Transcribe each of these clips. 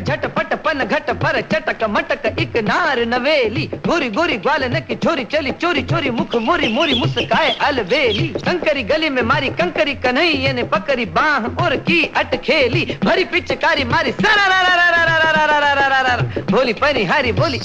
झटक झटपट पन घट पर चटक मटक इक नार नवेली गोरी गोरी ग्वाल नकी छोरी चली चोरी चोरी मुख मोरी मोरी मुस्काए अलवेली कंकरी गली में मारी कंकरी कन्हैया ने पकड़ी बाह और की अटखेली भरी पिचकारी मारी सारा भोली रा रा बोली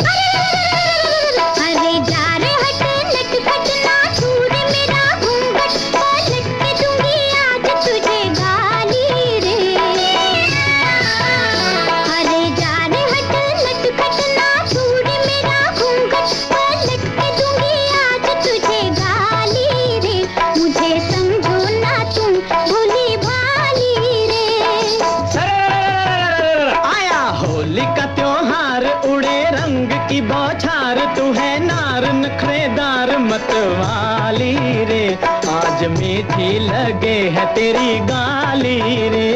नार नखरेदार मतवाली रे। आज मीठी लगे है तेरी गाली रे।